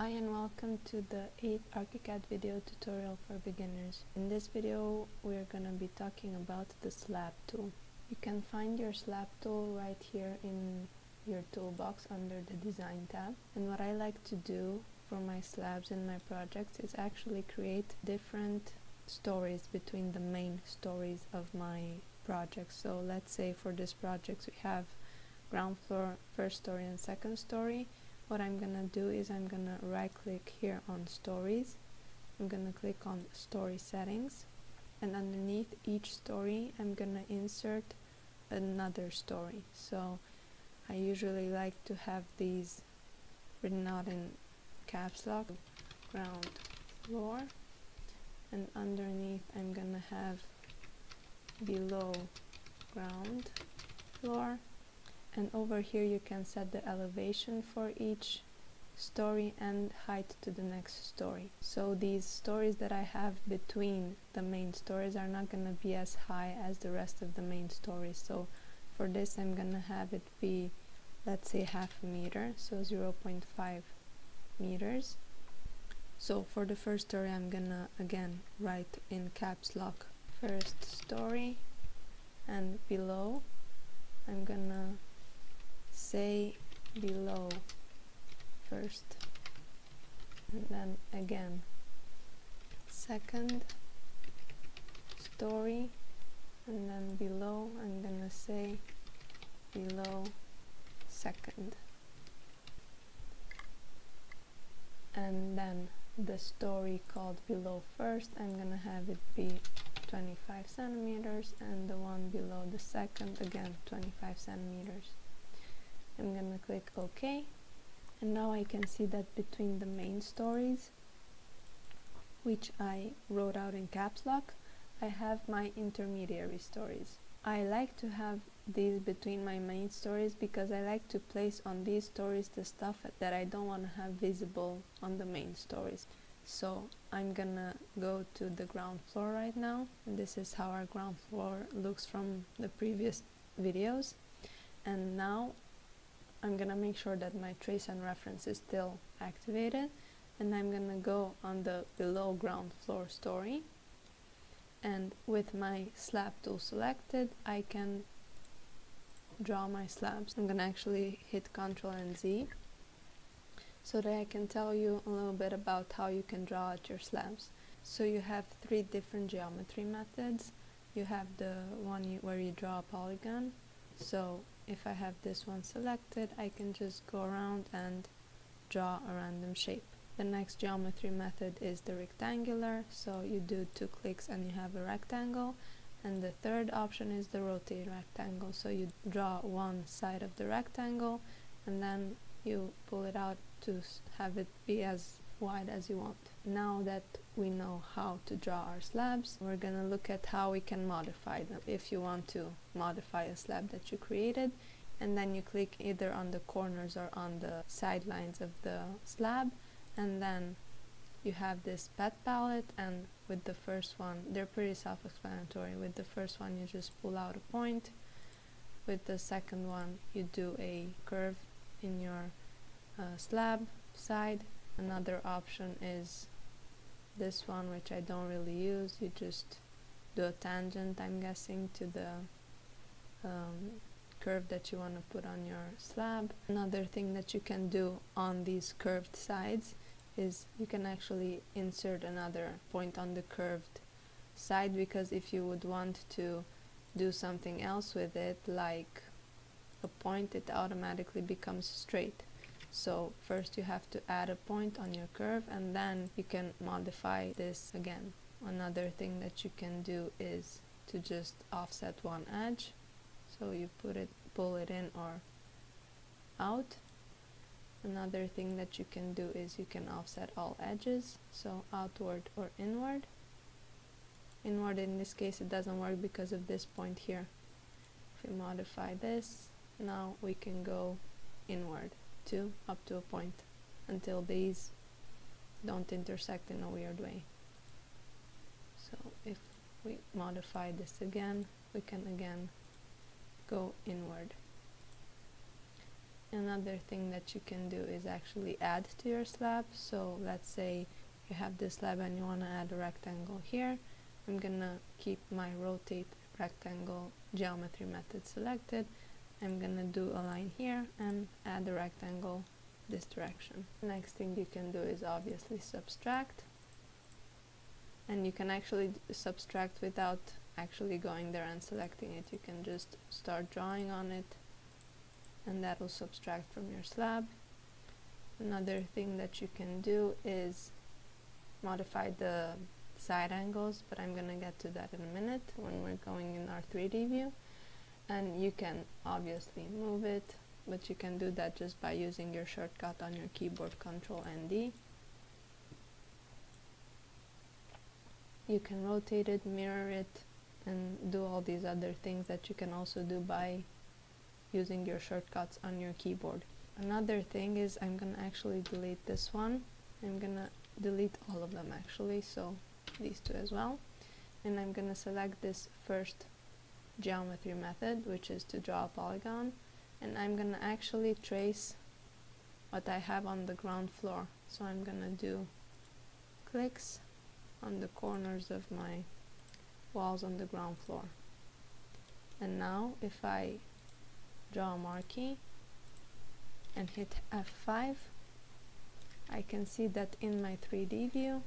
Hi and welcome to the 8 ArchiCAD video tutorial for beginners. In this video we're going to be talking about the slab tool. You can find your slab tool right here in your toolbox under the design tab and what I like to do for my slabs in my projects is actually create different stories between the main stories of my project. So let's say for this project we have ground floor, first story and second story what I'm gonna do is I'm gonna right click here on stories. I'm gonna click on story settings and underneath each story I'm gonna insert another story. So I usually like to have these written out in caps lock ground floor and underneath I'm gonna have below ground floor and over here you can set the elevation for each story and height to the next story. So these stories that I have between the main stories are not going to be as high as the rest of the main stories. So for this I'm going to have it be let's say half a meter, so 0.5 meters. So for the first story I'm gonna again write in caps lock first story and below I'm gonna say below first and then again. Second story and then below I'm gonna say below second. And then the story called below first I'm gonna have it be 25 centimeters and the one below the second again 25 centimeters I'm gonna click OK and now I can see that between the main stories which I wrote out in caps lock I have my intermediary stories. I like to have these between my main stories because I like to place on these stories the stuff that I don't want to have visible on the main stories. So I'm gonna go to the ground floor right now and this is how our ground floor looks from the previous videos and now I'm gonna make sure that my trace and reference is still activated and I'm gonna go on the below ground floor story and with my slab tool selected I can draw my slabs. I'm gonna actually hit Ctrl and Z so that I can tell you a little bit about how you can draw out your slabs. So you have three different geometry methods. You have the one you, where you draw a polygon. So if I have this one selected I can just go around and draw a random shape. The next geometry method is the rectangular so you do two clicks and you have a rectangle and the third option is the rotate rectangle so you draw one side of the rectangle and then you pull it out to have it be as wide as you want. Now that we know how to draw our slabs, we're gonna look at how we can modify them. If you want to modify a slab that you created, and then you click either on the corners or on the sidelines of the slab, and then you have this pet palette and with the first one they're pretty self-explanatory with the first one you just pull out a point with the second one you do a curve in your uh, slab side another option is this one which I don't really use. You just do a tangent I'm guessing to the um, curve that you want to put on your slab. Another thing that you can do on these curved sides is you can actually insert another point on the curved side because if you would want to do something else with it like a point it automatically becomes straight so first you have to add a point on your curve and then you can modify this again. Another thing that you can do is to just offset one edge. So you put it, pull it in or out. Another thing that you can do is you can offset all edges, so outward or inward. Inward in this case it doesn't work because of this point here. If we modify this, now we can go inward to up to a point until these don't intersect in a weird way. So if we modify this again, we can again go inward. another thing that you can do is actually add to your slab so let's say you have this slab and you want to add a rectangle here I'm gonna keep my rotate rectangle geometry method selected I'm gonna do a line here and add a rectangle this direction next thing you can do is obviously subtract and you can actually subtract without actually going there and selecting it you can just start drawing on it and that will subtract from your slab. Another thing that you can do is modify the side angles, but I'm gonna get to that in a minute when we're going in our 3D view. And you can obviously move it, but you can do that just by using your shortcut on your keyboard Control and D. You can rotate it, mirror it, and do all these other things that you can also do by using your shortcuts on your keyboard. Another thing is I'm gonna actually delete this one. I'm gonna delete all of them actually, so these two as well. And I'm gonna select this first geometry method, which is to draw a polygon. And I'm gonna actually trace what I have on the ground floor. So I'm gonna do clicks on the corners of my walls on the ground floor. And now if I draw a marquee and hit F5 I can see that in my 3D view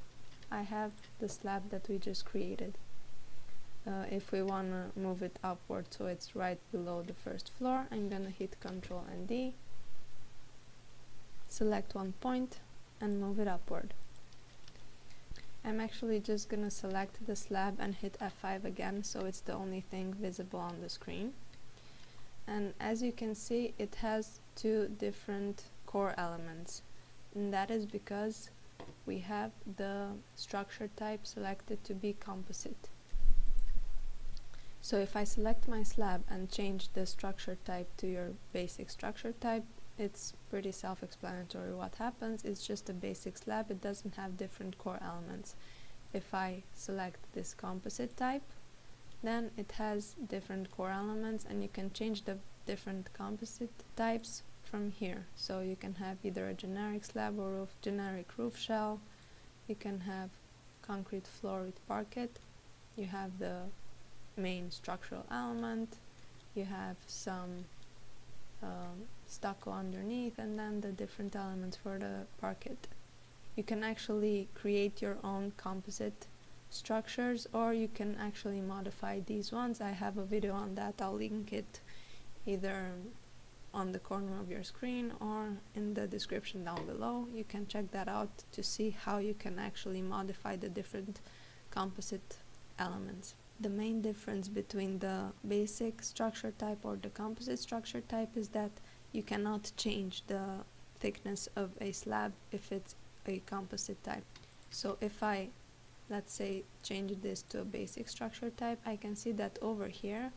I have the slab that we just created. Uh, if we want to move it upward so it's right below the first floor, I'm gonna hit Ctrl and D, select one point and move it upward. I'm actually just gonna select the slab and hit F5 again so it's the only thing visible on the screen and as you can see it has two different core elements and that is because we have the structure type selected to be composite so if I select my slab and change the structure type to your basic structure type it's pretty self-explanatory. What happens it's just a basic slab. It doesn't have different core elements. If I select this composite type then it has different core elements and you can change the different composite types from here. So you can have either a generic slab or roof generic roof shell. You can have concrete floor with parquet. You have the main structural element. You have some um, stucco underneath and then the different elements for the parquet. You can actually create your own composite structures or you can actually modify these ones. I have a video on that. I'll link it either on the corner of your screen or in the description down below. You can check that out to see how you can actually modify the different composite elements the main difference between the basic structure type or the composite structure type is that you cannot change the thickness of a slab if it's a composite type. So if I let's say change this to a basic structure type I can see that over here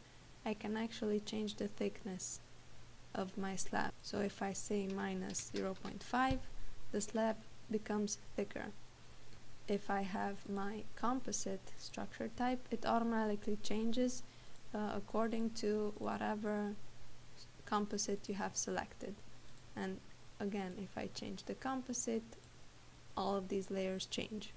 I can actually change the thickness of my slab. So if I say minus 0.5 the slab becomes thicker if I have my composite structure type it automatically changes uh, according to whatever composite you have selected. And again if I change the composite all of these layers change.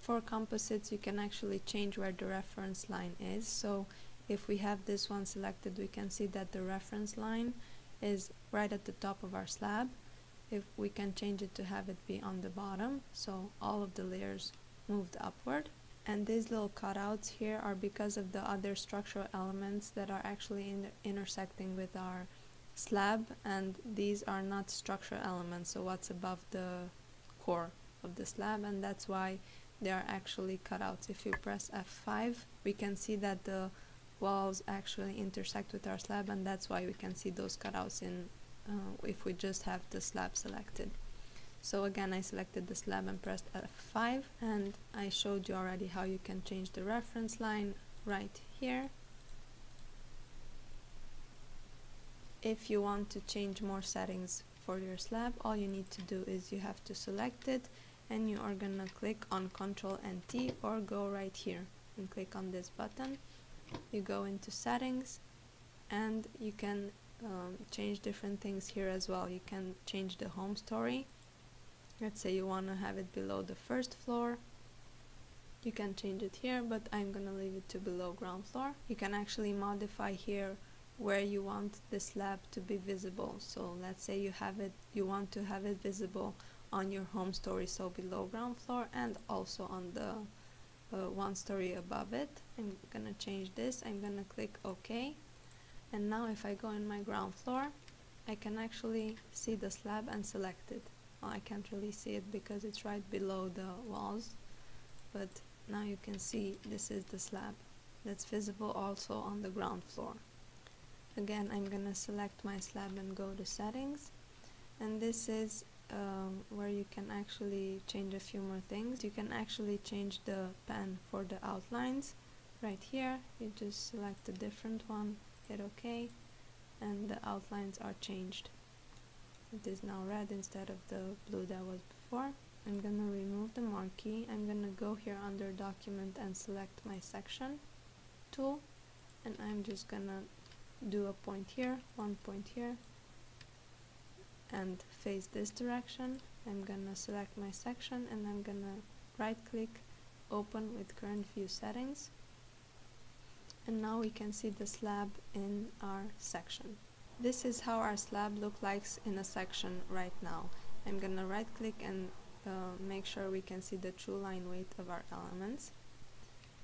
For composites you can actually change where the reference line is. So if we have this one selected we can see that the reference line is right at the top of our slab if we can change it to have it be on the bottom so all of the layers moved upward and these little cutouts here are because of the other structural elements that are actually in intersecting with our slab and these are not structural elements so what's above the core of the slab and that's why they are actually cutouts. If you press F5, we can see that the walls actually intersect with our slab and that's why we can see those cutouts in uh, if we just have the slab selected. So again, I selected the slab and pressed F5 and I showed you already how you can change the reference line right here. If you want to change more settings for your slab, all you need to do is you have to select it and you are gonna click on Ctrl and T or go right here and click on this button you go into settings and you can um, change different things here as well. You can change the home story. Let's say you want to have it below the first floor. You can change it here, but I'm gonna leave it to below ground floor. You can actually modify here where you want the slab to be visible. So let's say you have it, you want to have it visible on your home story, so below ground floor, and also on the uh, one story above it. I'm gonna change this. I'm gonna click OK and now if I go in my ground floor I can actually see the slab and select it. Well, I can't really see it because it's right below the walls but now you can see this is the slab that's visible also on the ground floor. Again I'm gonna select my slab and go to settings and this is um, where you can actually change a few more things. You can actually change the pen for the outlines. Right here you just select a different one hit OK and the outlines are changed. It is now red instead of the blue that was before. I'm gonna remove the marquee. I'm gonna go here under document and select my section tool and I'm just gonna do a point here one point here and face this direction. I'm gonna select my section and I'm gonna right click open with current view settings and now we can see the slab in our section. This is how our slab looks like in a section right now. I'm gonna right click and uh, make sure we can see the true line weight of our elements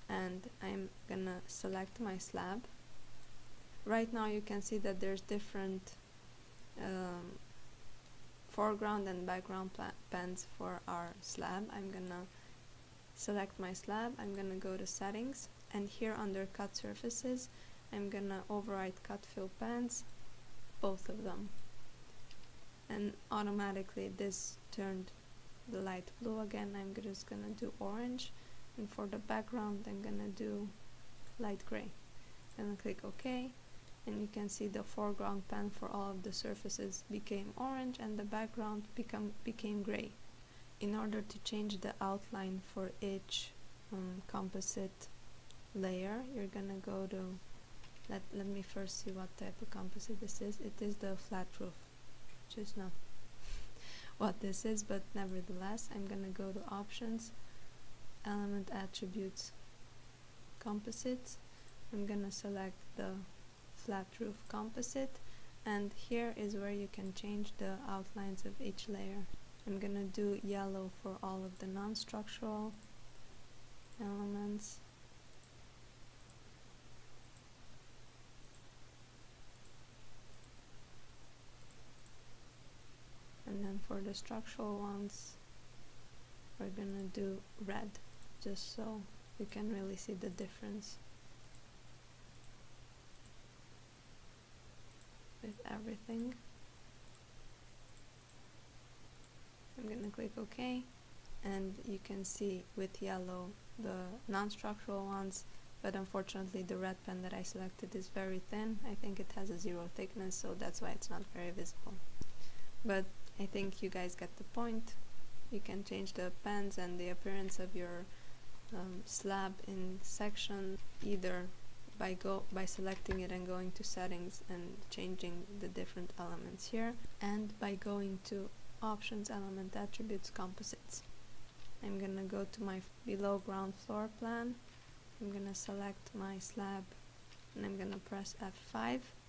and I'm gonna select my slab. Right now you can see that there's different um, foreground and background pens for our slab. I'm gonna select my slab, I'm gonna go to settings and here under cut surfaces I'm gonna override cut fill pens both of them. And automatically this turned the light blue again. I'm just gonna do orange and for the background I'm gonna do light gray. And click OK and you can see the foreground pen for all of the surfaces became orange and the background become became gray. In order to change the outline for each um, composite layer you're gonna go to let, let me first see what type of composite this is. It is the flat roof. Which is not what this is but nevertheless I'm gonna go to options element attributes composites. I'm gonna select the flat roof composite and here is where you can change the outlines of each layer. I'm gonna do yellow for all of the non-structural elements and then for the structural ones we're gonna do red just so you can really see the difference with everything. I'm gonna click OK and you can see with yellow the non-structural ones but unfortunately the red pen that I selected is very thin. I think it has a zero thickness so that's why it's not very visible. But I think you guys get the point. You can change the pens and the appearance of your um, slab in section either by go by selecting it and going to settings and changing the different elements here and by going to options element attributes composites. I'm gonna go to my below ground floor plan. I'm gonna select my slab and I'm gonna press F5 I'm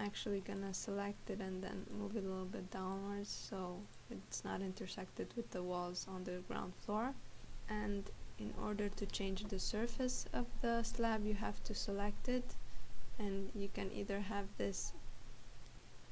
actually gonna select it and then move it a little bit downwards so it's not intersected with the walls on the ground floor. And in order to change the surface of the slab you have to select it. And you can either have this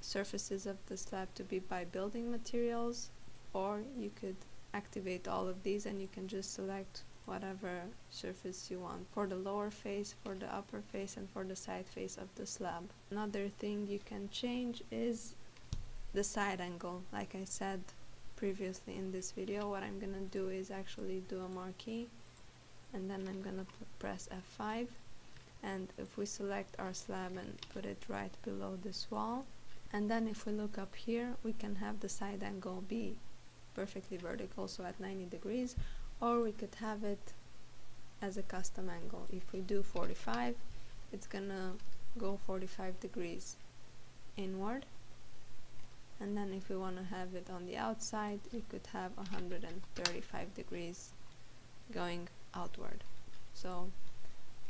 surfaces of the slab to be by building materials or you could activate all of these and you can just select whatever surface you want for the lower face, for the upper face and for the side face of the slab. Another thing you can change is the side angle. Like I said previously in this video, what I'm gonna do is actually do a marquee and then I'm gonna press F5 and if we select our slab and put it right below this wall and then if we look up here we can have the side angle be perfectly vertical so at 90 degrees or we could have it as a custom angle. If we do 45 it's gonna go 45 degrees inward. And then if we want to have it on the outside we could have 135 degrees going outward. So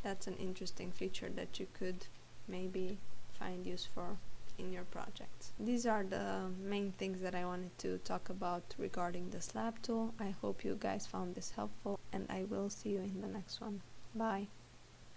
that's an interesting feature that you could maybe find use for in your projects. These are the main things that I wanted to talk about regarding the slab tool. I hope you guys found this helpful and I will see you in the next one. Bye!